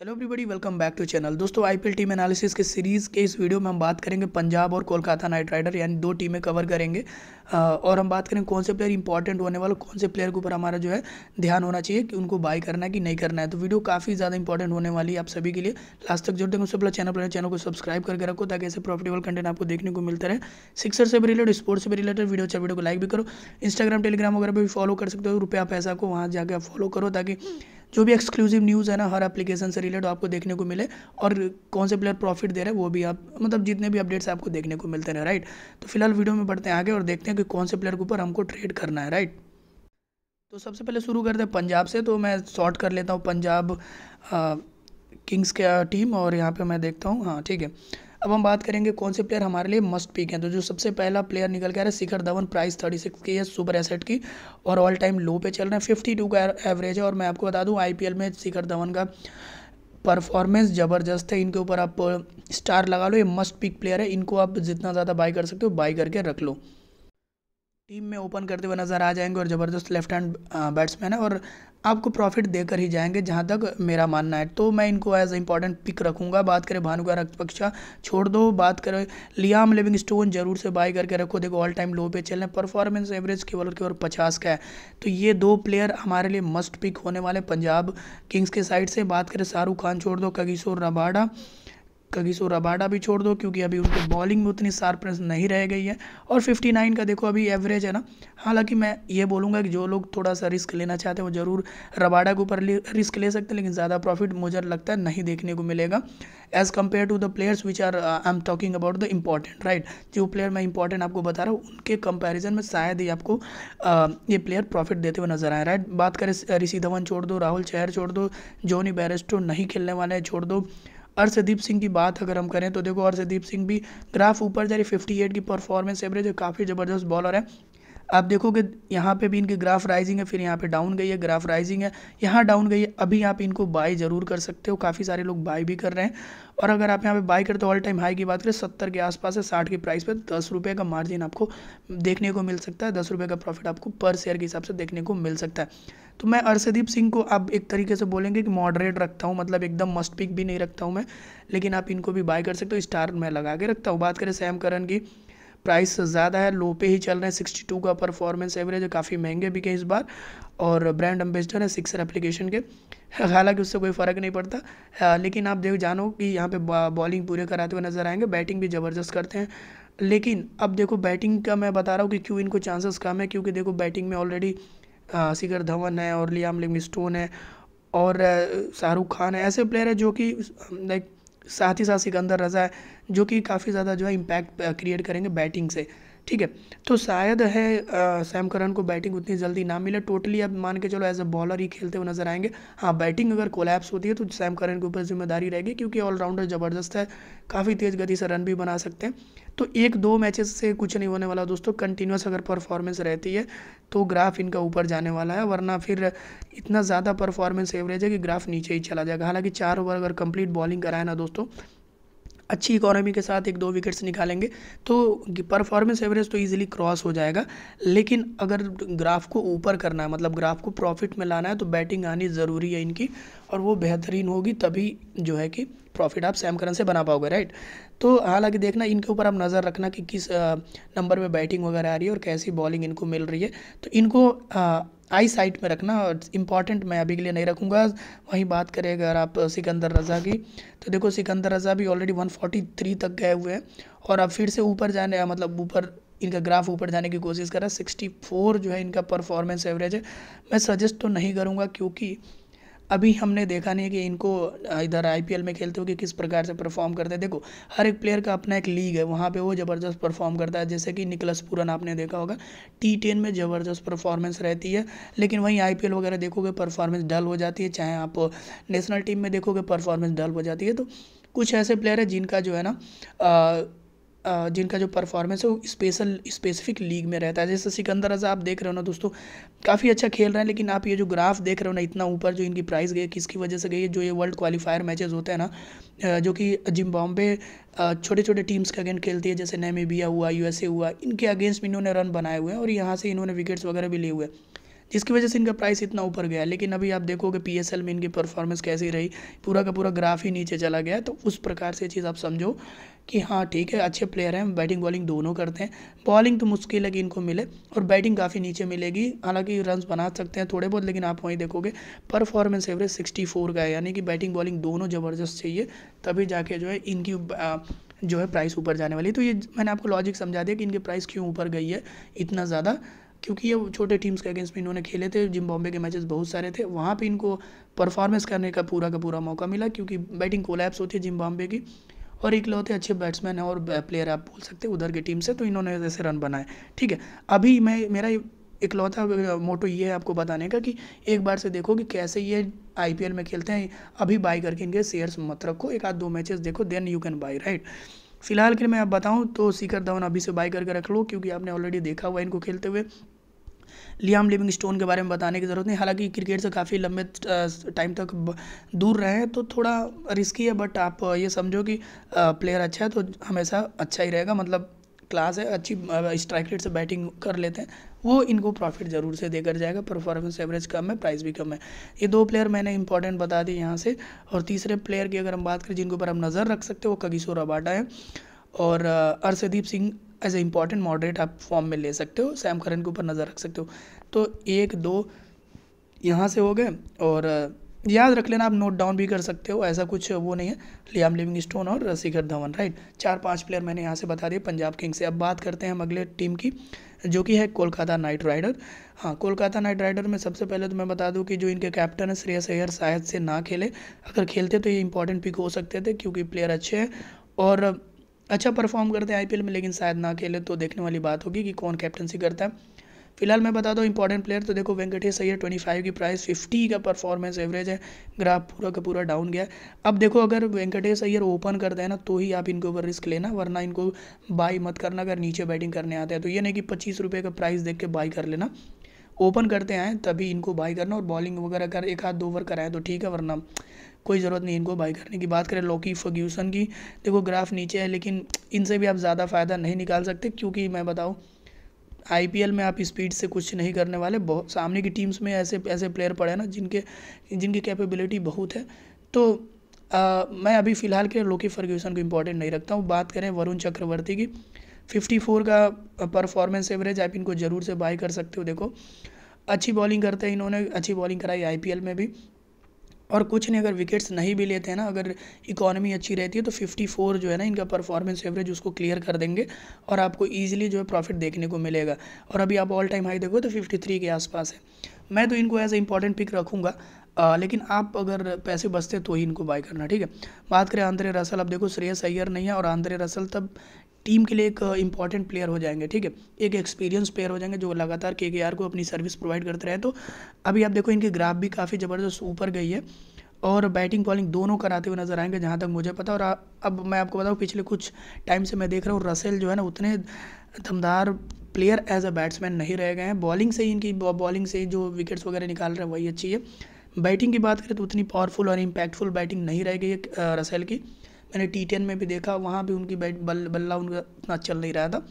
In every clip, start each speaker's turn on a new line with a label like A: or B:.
A: Hello everybody welcome back to channel दोस्तों IPL team analysis के series के इस वीडियो में हम बात करेंगे पंजाब और कोलकाता नाइट राइडर, यानी दो टीमें कवर करेंगे। और हम बात करेंगे कौन से प्लेयर इंपॉर्टेंट होने वाले, कौन से प्लेयर के ऊपर हमारा जो है ध्यान होना चाहिए कि उनको बाय करना है कि नहीं करना है। तो वीडियो काफ़ी ज़्यादा इंपॉर्टेंट होने वाली है आप सभी के लिए। लास्ट तक जुड़ते हैं उससे पहले चैनल पर चैनल को सब्सक्राइब करके रखो ताकि ऐसे प्रॉफिटेबल कंटेंट आपको देखने को मिलता रहे। सिक्सर से भी रिलेटेड स्पोर्ट्स से भी रिलेटेड वीडियो अच्छा वीडियो को लाइक भी करो। इंस्टाग्राम टेलीग्राम वगैरह पर भी फॉलो कर सकते हो, रुपया, पैसा को वहाँ जाकर फॉलो करो ताकि जो भी एक्सक्लूसिव न्यूज़ है ना, हर एप्लीकेशन से रिलेटेड आपको देखने को मिले और कौन से प्लेयर प्रॉफिट दे रहे हैं, वो भी आप मतलब जितने भी अपडेट्स आपको देखने को मिलते हैं राइट तो फ़िलहाल वीडियो में बढ़ते हैं आगे और देखते हैं कि कौन से प्लेयर के ऊपर हमको ट्रेड करना है राइट तो सबसे पहले शुरू करते हैं पंजाब से तो मैं शॉर्ट कर लेता हूँ पंजाब किंग्स का टीम और यहाँ पे मैं देखता हूँ हाँ ठीक है। अब हम बात करेंगे कौन से प्लेयर हमारे लिए मस्ट पिक हैं। तो जो सबसे पहला प्लेयर निकल के आ रहा है, Shikhar Dhawan price thirty six की है सुपर एसेट की, और ऑल टाइम लो पे चल रहे हैं। फिफ्टी टू का एवरेज है, और मैं आपको बता दूँ आईपीएल में शिखर धवन का परफॉर्मेंस ज़बरदस्त है। इनके ऊपर आप स्टार लगा लो, ये मस्ट पिक प्लेयर है। इनको आप जितना ज़्यादा बाई कर सकते हो बाई करके रख लो। टीम में ओपन करते हुए नज़र आ जाएँगे, और ज़बरदस्त लेफ़्ट हैंड बैट्समैन है, और आपको प्रॉफिट देकर ही जाएँगे जहाँ तक मेरा मानना है। तो मैं इनको एज इंपॉर्टेंट पिक रखूँगा। बात करें भानुका रक्तपक्षा, छोड़ दो। बात करें, लियाम लिविंग स्टोन ज़रूर से बाय करके रखो। देखो ऑल टाइम लो पे चल रहे परफॉर्मेंस एवरेज केवल और केवल पचास का है। तो ये दो प्लेयर हमारे लिए मस्ट पिक होने वाले पंजाब किंग्स के साइड से। बात करें शाहरुख खान, छोड़ दो। कगीशोर रबाडा। कगिसो रबाडा भी छोड़ दो क्योंकि अभी उनकी बॉलिंग में उतनी शार्पनेस नहीं रह गई है। और 59 का देखो अभी एवरेज है ना। हालाँकि मैं ये बोलूँगा कि जो लोग थोड़ा सा रिस्क लेना चाहते हैं वो ज़रूर रबाडा के ऊपर रिस्क ले सकते हैं लेकिन ज़्यादा प्रॉफिट मुझे लगता है नहीं देखने को मिलेगा। As compare to the players which are I am talking about the important right जो प्लेयर मैं इंपॉर्टेंट आपको बता रहा हूँ उनके कंपेरिजन में शायद ही आपको uh, ये प्लेयर प्रॉफिट देते हुए नज़र आए राइट बात करें ऋषि धवन छोड़ दो राहुल चहर छोड़ दो जोनी बैरिस्टो नहीं खेलने वाले हैं छोड़ दो। अर्षदीप सिंह की बात अगर हम करें तो देखो अर्षदीप सिंह भी ग्राफ ऊपर जा रही फिफ्टी की परफॉर्मेंस एवरेज काफ़ी ज़बरदस्त बॉलर है। आप देखोगे यहाँ पे भी इनकी ग्राफ राइजिंग है, फिर यहाँ पे डाउन गई है ग्राफ राइजिंग है। यहाँ डाउन गई है, अभी आप इनको बाय ज़रूर कर सकते हो। काफ़ी सारे लोग बाय भी कर रहे हैं। और अगर आप यहाँ पे बाई करते हो ऑल टाइम हाई की बात करें, सत्तर के आसपास है, साठ की प्राइस पे दस रुपये का मार्जिन आपको देखने को मिल सकता है। दस रुपये का प्रॉफिट आपको पर शेयर के हिसाब से देखने को मिल सकता है। तो मैं अर्षदीप सिंह को आप एक तरीके से बोलेंगे कि मॉडरेट रखता हूँ मतलब एकदम मस्ट पिक भी नहीं रखता हूँ मैं, लेकिन आप इनको भी बाय कर सकते हो। स्टार मैं लगा के रखता हूँ। बात करें सैम करन की प्राइस ज़्यादा है लो पे ही चल रहे हैं सिक्सटी टू का परफॉर्मेंस एवरेज काफ़ी महँगे भी बिके इस बार। और ब्रांड एम्बेसडर है सिक्सर एप्लीकेशन के। हालाँकि उससे कोई फ़र्क नहीं पड़ता। लेकिन आप देख, जानो कि यहाँ पे बॉलिंग पूरे कराते हुए नज़र आएँगे। बैटिंग भी ज़बरदस्त करते हैं। लेकिन अब देखो बैटिंग का मैं बता रहा हूँ कि क्यों इनको चांसेस कम है, क्योंकि देखो बैटिंग में ऑलरेडी शिखर धवन है और लियाम लिंग स्टोन है और शाहरुख खान है। ऐसे प्लेयर है जो कि लाइक साथ ही साथ सिकंदर रज़ा है, जो कि काफ़ी ज़्यादा जो है इम्पैक्ट क्रिएट करेंगे बैटिंग से। ठीक है तो शायद है सैम करन को बैटिंग उतनी जल्दी ना मिले। टोटली अब मान के चलो एज अ बॉलर ही खेलते हुए नज़र आएँगे। हाँ बैटिंग अगर कोलैप्स होती है तो सैम करन के ऊपर ज़िम्मेदारी रहेगी क्योंकि ऑलराउंडर ज़बरदस्त है, काफ़ी तेज़ गति से रन भी बना सकते हैं। तो एक दो मैचेस से कुछ नहीं होने वाला दोस्तों कंटिन्यूस अगर परफॉर्मेंस रहती है तो ग्राफ इनका ऊपर जाने वाला है, वरना फिर इतना ज़्यादा परफॉर्मेंस एवरेज है कि ग्राफ नीचे ही चला जाएगा। हालाँकि चार ओवर अगर कंप्लीट बॉलिंग कराए ना दोस्तों अच्छी इकोनॉमी के साथ एक दो विकेट्स निकालेंगे तो परफॉर्मेंस एवरेज तो ईजिली क्रॉस हो जाएगा। लेकिन अगर ग्राफ को ऊपर करना है मतलब ग्राफ को प्रॉफिट में लाना है तो बैटिंग आनी ज़रूरी है इनकी, और वो बेहतरीन होगी, तभी जो है कि प्रॉफिट आप सैम करन से बना पाओगे राइट तो हालाँकि देखना, इनके ऊपर आप नज़र रखना कि किस नंबर में बैटिंग वगैरह आ रही है और कैसी बॉलिंग इनको मिल रही है। तो इनको आई साइट में रखना और इंपॉर्टेंट मैं अभी के लिए नहीं रखूँगा। वहीं बात करें अगर आप, सिकंदर रज़ा की। तो देखो, सिकंदर रज़ा भी ऑलरेडी 143 तक गए हुए हैं। और अब फिर से ऊपर जाने मतलब ऊपर, इनका ग्राफ ऊपर जाने की कोशिश कर रहा है। सिक्सटी फोर जो है इनका परफॉर्मेंस एवरेज है। मैं सजेस्ट तो नहीं करूँगा क्योंकि अभी हमने देखा नहीं है कि इनको इधर आईपीएल में खेलते हुए कि किस प्रकार से परफॉर्म करते हैं। देखो, हर एक प्लेयर का अपना एक लीग है, वहाँ पे वो ज़बरदस्त परफॉर्म करता है। जैसे कि निकलस पूरन, आपने देखा होगा टी टेन में ज़बरदस्त परफॉर्मेंस रहती है, लेकिन वहीं आईपीएल वगैरह देखोगे परफॉर्मेंस डल हो जाती है। चाहे आप नेशनल टीम में देखोगे परफॉर्मेंस डल हो जाती है। तो कुछ ऐसे प्लेयर है जिनका जो है ना जिनका जो परफॉर्मेंस है, वो स्पेशल स्पेसिफिक लीग में रहता है। जैसे सिकंदर रजा आप देख रहे हो ना दोस्तों, काफ़ी अच्छा खेल रहे हैं, लेकिन आप ये जो ग्राफ देख रहे हो ना, इतना ऊपर जो इनकी प्राइस गई, किसकी वजह से गई है जो ये वर्ल्ड क्वालिफायर मैचेस होते हैं ना जो कि जिम बॉम्बे छोटे छोटे टीम्स के अगेंस्ट खेलती है, जैसे नेमेबिया हुआ यूएसए हुआ, इनके अगेंस्ट इन्होंने रन बनाए हुए हैं और यहाँ से इन्होंने विकेट्स वगैरह भी लिए हुए हैं, जिसकी वजह से इनका प्राइस इतना ऊपर गया लेकिन अभी आप देखोगे पीएसएल में इनकी परफॉर्मेंस कैसी रही, पूरा का पूरा ग्राफ ही नीचे चला गया तो उस प्रकार से चीज़ आप समझो। कि हाँ ठीक है, अच्छे प्लेयर हैं बैटिंग बॉलिंग दोनों करते हैं। बॉलिंग तो मुश्किल है कि इनको मिले और बैटिंग काफ़ी नीचे मिलेगी। हालाँकि रन बना सकते हैं थोड़े बहुत, लेकिन आप वहीं देखोगे परफॉर्मेंस एवरेज सिक्सटी फोर का है। यानी कि बैटिंग बॉलिंग दोनों ज़बरदस्त चाहिए, तभी जाके जो है इनकी जो है प्राइस ऊपर जाने वाली तो ये मैंने आपको लॉजिक समझा दिया कि इनकी प्राइस क्यों ऊपर गई है इतना ज़्यादा, क्योंकि ये छोटे टीम्स के अगेंस्ट में इन्होंने खेले थे जिम बॉम्बे के मैचेस बहुत सारे थे। वहाँ पे इनको परफॉर्मेंस करने का पूरा का पूरा मौका मिला, क्योंकि बैटिंग कोलैप्स होती है जिम बॉम्बे की। और इकलौते अच्छे बैट्समैन हैं और प्लेयर आप बोल सकते हैं उधर की टीम से तो इन्होंने जैसे रन बनाए। ठीक है, अभी मैं, मेरा इकलौता मोटो ये है आपको बताने का कि एक बार से देखो कि कैसे ये आईपीएल में खेलते हैं। अभी बाई करके इनके शेयर्स मत रखो, एक आध दो मैचेस देखो then you can buy right फ़िलहाल के लिए मैं आप बताऊँ तो सीकर धवन अभी से बाई करके रख लो, क्योंकि आपने ऑलरेडी देखा हुआ इनको खेलते हुए। लियाम लिविंग स्टोन के बारे में बताने की ज़रूरत नहीं। हालाँकि क्रिकेट से काफ़ी लंबे टाइम तक दूर रहे हैं तो थोड़ा रिस्की है बट आप ये समझो कि प्लेयर अच्छा है तो हमेशा अच्छा ही रहेगा। मतलब क्लास है, अच्छी स्ट्राइक रेट से बैटिंग कर लेते हैं, वो इनको प्रॉफिट ज़रूर से देकर जाएगा। परफॉर्मेंस एवरेज कम है प्राइस भी कम है। ये दो प्लेयर मैंने इंपॉर्टेंट बता दी यहाँ से, और तीसरे प्लेयर की अगर हम बात करें, जिनके ऊपर हम नज़र रख सकते हो, वो कगिसो रबाडा है, और Arshdeep Singh as a important moderate आप फॉर्म में ले सकते हो सैम करन के ऊपर नज़र रख सकते हो। तो एक, दो, यहाँ से हो गए और याद रख लेना आप नोट डाउन भी कर सकते हो, ऐसा कुछ वो नहीं है। लियाम लिविंग स्टोन और शिखर धवन राइट चार, पाँच प्लेयर मैंने यहाँ से बता दिए पंजाब किंग्स से। अब बात करते हैं हम अगले टीम की, जो कि है कोलकाता नाइट राइडर। हाँ कोलकाता नाइट राइडर में सबसे पहले तो मैं बता दूँ कि जो इनके कैप्टन है, श्रेयस अय्यर, शायद से ना खेले। अगर खेलते तो ये इंपॉर्टेंट पिक हो सकते थे, क्योंकि प्लेयर अच्छे हैं। और अच्छा परफॉर्म करते हैं आईपीएल में, लेकिन शायद ना खेले तो देखने वाली बात होगी कि कौन कैप्टनसी करता है। फ़िलहाल मैं बता दूँ इंपॉर्टेंट प्लेयर तो देखो वेंकटेश अय्यर ट्वेंटी फाइव की प्राइस फिफ्टी का परफॉर्मेंस एवरेज है ग्राफ पूरा का पूरा डाउन गया अब देखो अगर वेंकटेश अय्यर ओपन करते हैं ना तो ही आप इनके ऊपर रिस्क लेना, वरना इनको बाई मत करना, अगर नीचे बैटिंग करने आते हैं तो ये नहीं कि पच्चीस रुपये का प्राइस देख के बाई कर लेना। ओपन करते आए, तभी इनको बाई करना और बॉलिंग वगैरह अगर एक आध दो ओवर कराएँ तो ठीक है, वरना कोई ज़रूरत नहीं इनको बाई करने की। बात करें लॉकी फर्ग्यूसन की देखो ग्राफ नीचे है लेकिन इनसे भी आप ज़्यादा फ़ायदा नहीं निकाल सकते क्योंकि मैं बताऊँ आईपीएल में आप स्पीड से कुछ नहीं करने वाले बहुत सामने की टीम्स में ऐसे ऐसे प्लेयर पड़े ना जिनके जिनकी कैपेबिलिटी बहुत है। तो आ, मैं अभी फ़िलहाल के लोकी फर्ग्यूसन को इम्पोर्टेंट नहीं रखता हूँ। बात करें वरुण चक्रवर्ती की 54 का परफॉर्मेंस एवरेज आप इनको ज़रूर से बाई कर सकते हो देखो। अच्छी बॉलिंग करते हैं इन्होंने अच्छी बॉलिंग कराई आईपीएल में भी। और कुछ नहीं अगर विकेट्स नहीं भी लेते हैं ना अगर इकोनॉमी अच्छी रहती है तो 54 जो है ना इनका परफॉर्मेंस एवरेज उसको क्लियर कर देंगे और आपको ईजिली जो है प्रॉफिट देखने को मिलेगा। और अभी आप ऑल टाइम हाई देखो तो 53 के आसपास है। मैं तो इनको एज ए इंपॉर्टेंट पिक रखूँगा आ, लेकिन आप अगर पैसे बचते तो ही इनको बाय करना ठीक है? बात करें आंद्रे रसल अब देखो श्रेयस अय्यर नहीं है और आंद्रे रसल तब टीम के लिए एक इंपॉर्टेंट प्लेयर हो जाएँगे, ठीक है? एक एक्सपीरियंस प्लेयर हो जाएँगे जो लगातार के के अपनी सर्विस प्रोवाइड करते रहे। तो अभी आप देखो, इनकी ग्राफ भी काफ़ी ज़बरदस्त ऊपर गई है और बैटिंग बॉलिंग दोनों कराते हुए नज़र आएँगे, जहाँ तक मुझे पता और अब मैं आपको बताऊँ, पिछले कुछ टाइम से मैं देख रहा हूँ रसेल जो है ना, उतने दमदार प्लेयर एज अ बैट्समैन नहीं रह गए हैं। बॉलिंग से ही इनकी बॉलिंग से ही जो विकेट्स वगैरह निकाल रहे हैं, वही अच्छी है। बैटिंग की बात करें तो उतनी पावरफुल और इम्पैक्टफुल बैटिंग नहीं रह गई है रसेल की। मैंने टी टेन में भी देखा वहाँ भी उनकी बैट बल बल्ला उनका उतना चल नहीं रहा था।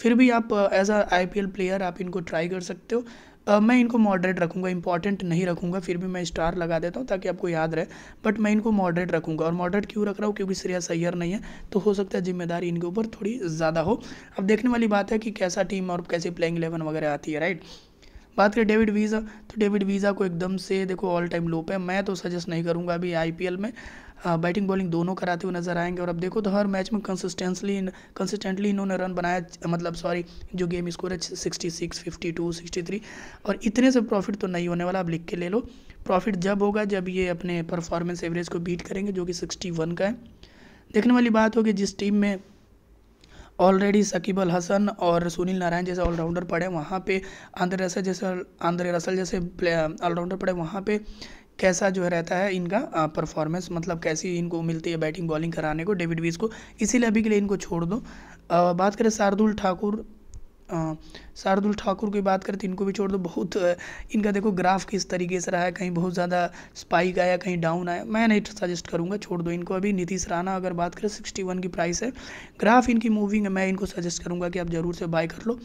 A: फिर भी आप एज अ आईपीएल प्लेयर आप इनको ट्राई कर सकते हो। Uh, मैं इनको मॉडरेट रखूँगा इंपॉर्टेंट नहीं रखूँगा फिर भी मैं स्टार लगा देता हूँ ताकि आपको याद रहे। बट मैं इनको मॉडरेट रखूँगा और मॉडरेट क्यों रख रहा हूँ? क्योंकि श्रेया सैयर नहीं है तो हो सकता है ज़िम्मेदारी इनके ऊपर थोड़ी ज़्यादा हो। अब देखने वाली बात है कि कैसा टीम और कैसी प्लेइंग इलेवन वगैरह आती है राइट बात करें डेविड वीज़ा तो डेविड वीज़ा को एकदम से देखो ऑल टाइम लो पे मैं तो सजेस्ट नहीं करूँगा अभी आईपीएल में। बैटिंग, बॉलिंग दोनों कराते हुए नज़र आएँगे। और अब देखो तो हर मैच में कंसिस्टेंसली कंसिस्टेंटली इन्होंने रन बनाया मतलब सॉरी जो गेम स्कोर है sixty six fifty two sixty three और इतने से प्रॉफिट तो नहीं होने वाला, आप लिख के ले लो। प्रॉफिट जब होगा, जब ये अपने परफॉर्मेंस एवरेज को बीट करेंगे, जो कि सिक्सटी वन का है। देखने वाली बात होगी, जिस टीम में ऑलरेडी सकीब अल हसन और सुनील नारायण जैसे ऑलराउंडर पड़े, वहाँ पे आंध्र रसल जैसे आंध्र रसल जैसे ऑलराउंडर पड़े, वहाँ पे कैसा जो है रहता है इनका परफॉर्मेंस मतलब कैसी इनको मिलती है बैटिंग बॉलिंग कराने को डेविड वीज को इसीलिए अभी के लिए इनको छोड़ दो। आ, बात करें शार्दुल ठाकुर शार्दुल ठाकुर की बात करें तो इनको भी छोड़ दो। बहुत इनका देखो ग्राफ किस तरीके से रहा है कहीं बहुत ज़्यादा स्पाइक आया कहीं डाउन आया। मैं नहीं सजेस्ट करूँगा छोड़ दो इनको। अभी नीतीश राणा अगर बात करें सिक्सटी वन की प्राइस है। ग्राफ इनकी मूविंग है मैं इनको सजेस्ट करूँगा कि आप ज़रूर से बाय कर लो।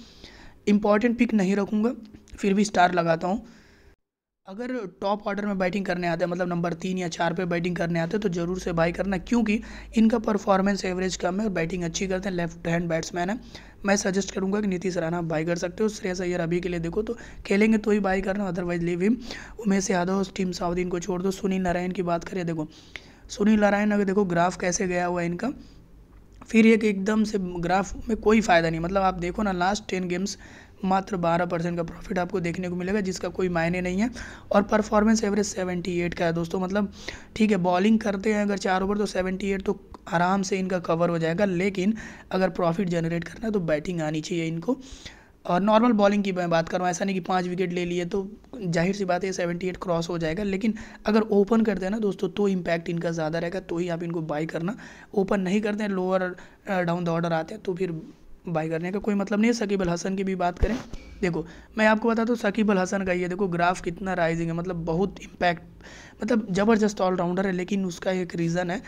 A: इंपॉर्टेंट पिक नहीं रखूँगा फिर भी स्टार लगाता हूँ। अगर टॉप ऑर्डर में बैटिंग करने आते हैं मतलब नंबर तीन या चार पे बैटिंग करने आते हैं तो ज़रूर से बाई करना, क्योंकि इनका परफॉर्मेंस एवरेज कम है और बैटिंग अच्छी करते हैं लेफ़्ट हैंड बैट्समैन है। मैं सजेस्ट करूँगा कि नीतीश राणा बाई कर सकते हो, श्रेयस अय्यर अभी के लिए देखो तो खेलेंगे तो ही बाई करना otherwise leave him Umesh Yadav Tim Southee को छोड़ दो। सुनील नारायण की बात करें, देखो, सुनील नारायण अगर देखो ग्राफ कैसे गया हुआ इनका, फिर एक एकदम से ग्राफ में कोई फ़ायदा नहीं मतलब आप देखो ना लास्ट टेन गेम्स मात्र बारह परसेंट का प्रॉफिट आपको देखने को मिलेगा, जिसका कोई मायने नहीं है। और परफॉर्मेंस एवरेज सेवेंटी एट का है दोस्तों मतलब ठीक है बॉलिंग करते हैं अगर चार ओवर तो सेवेंटी एट तो आराम से इनका कवर हो जाएगा। लेकिन अगर प्रॉफिट जनरेट करना है तो बैटिंग आनी चाहिए इनको। और नॉर्मल बॉलिंग की मैं बात करूँ, ऐसा नहीं कि पाँच विकेट ले लिए तो ज़ाहिर सी बात है सेवेंटी एट क्रॉस हो जाएगा। लेकिन अगर ओपन करते हैं ना दोस्तों तो इम्पैक्ट इनका ज़्यादा रहेगा तो ही आप इनको बाई करना। ओपन नहीं करते हैं लोअर डाउन द ऑर्डर आते हैं तो फिर बाई करने का कोई मतलब नहीं है। सकीब अल हसन की भी बात करें। देखो, मैं आपको बताता हूँ सकीब अल हसन का ये देखो ग्राफ कितना राइजिंग है। मतलब बहुत इम्पैक्ट मतलब ज़बरदस्त ऑलराउंडर है, लेकिन उसका एक रीज़न है।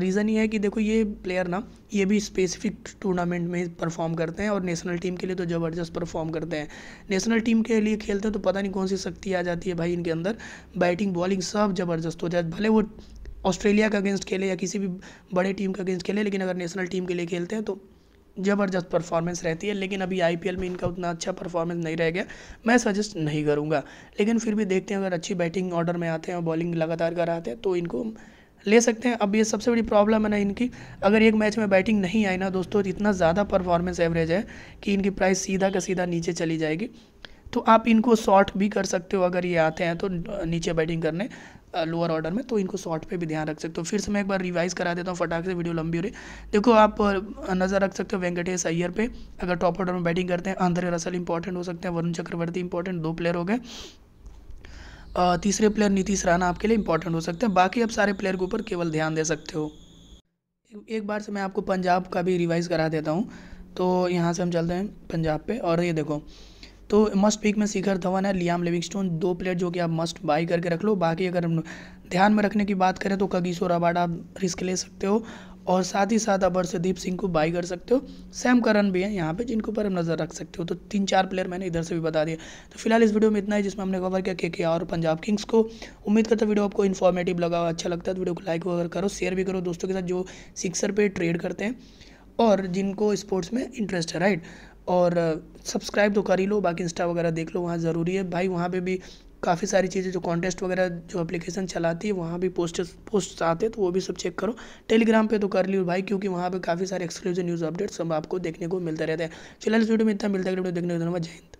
A: रीज़न ये है कि देखो ये प्लेयर ना, ये भी स्पेसिफिक टूर्नामेंट में परफॉर्म करते हैं और नेशनल टीम के लिए तो ज़बरदस्त परफॉर्म करते हैं। नेशनल टीम के लिए खेलते हैं तो पता नहीं कौन सी शक्ति आ जाती है भाई इनके अंदर। बैटिंग बॉलिंग सब ज़बरदस्त हो जाए। भले वो ऑस्ट्रेलिया का अगेंस्ट खेले या किसी भी बड़े टीम का अगेंस्ट खेले, लेकिन अगर नेशनल टीम के लिए खेलते हैं तो ज़बरदस्त परफॉर्मेंस रहती है, लेकिन अभी आईपीएल में इनका उतना अच्छा परफॉर्मेंस नहीं रह गया। मैं सजेस्ट नहीं करूँगा। लेकिन फिर भी देखते हैं, अगर अच्छी बैटिंग ऑर्डर में आते हैं और बॉलिंग लगातार कराते हैं तो इनको ले सकते हैं। अब ये सबसे बड़ी प्रॉब्लम है ना इनकी। अगर एक मैच में बैटिंग नहीं आई ना, दोस्तों तो इतना ज़्यादा परफॉर्मेंस एवरेज है कि इनकी प्राइस सीधा का सीधा नीचे चली जाएगी। तो आप इनको शॉर्ट भी कर सकते हो अगर ये आते हैं तो नीचे बैटिंग करने लोअर ऑर्डर में तो इनको शॉर्ट पे भी ध्यान रख सकते हो। फिर से मैं एक बार रिवाइज करा देता हूँ फटाक से, वीडियो लंबी हो रही देखो आप नज़र रख सकते हो वेंकटेश अय्यर पे। अगर टॉप ऑर्डर में बैटिंग करते हैं, आंध्र रसल इंपॉर्टेंट हो सकते हैं, वरुण चक्रवर्ती इंपॉर्टेंट दो प्लेयर हो गए। तीसरे प्लेयर नीतीश राणा आपके लिए इंपॉर्टेंट हो सकते हैं। बाकी आप सारे प्लेयर के ऊपर केवल ध्यान दे सकते हो। एक बार से मैं आपको पंजाब का भी रिवाइज करा देता हूँ। तो यहाँ से हम चलते हैं पंजाब पे। और ये देखो तो मस्ट पिक में शिखर धवन है, लियाम लिविंगस्टोन, दो प्लेयर जो कि आप मस्ट बाई करके रख लो। बाकी अगर हम ध्यान में रखने की बात करें तो कगिसोर अबाड आप रिस्क ले सकते हो और साथ ही साथ अबर दीप सिंह को बाई कर सकते हो। सैम करन भी है यहाँ पे, जिनको पर हम नज़र रख सकते हो। तो तीन चार प्लेयर मैंने इधर से भी बता दिया तो फ़िलहाल इस वीडियो में इतना ही, जिसमें हमने कवर किया के के और पंजाब किंग्स को। उम्मीद करता वीडियो आपको इन्फॉर्मेटिव लगा अच्छा लगता है तो वीडियो को लाइक वगैरह करो शेयर भी करो दोस्तों के साथ जो सिक्सर पर ट्रेड करते हैं और जिनको स्पोर्ट्स में इंटरेस्ट है राइट और सब्सक्राइब तो कर ही लो, बाकी इंस्टा वगैरह देख लो, वहाँ ज़रूरी है। भाई, वहाँ पे भी काफ़ी सारी चीज़ें, जो कॉन्टेस्ट वगैरह, जो एप्लीकेशन चलाती है, वहाँ भी पोस्ट पोस्ट आते हैं तो वो भी सब चेक करो। टेलीग्राम पे तो कर लियो भाई, क्योंकि वहाँ पे काफ़ी सारे एक्सक्लूसिव न्यूज़ अपडेट्स सब आपको देखने को मिलते रहते हैं। फ़िलहाल इस वीडियो में इतना, मिलता है वीडियो देखने को धन्यवाद, जय हिंद।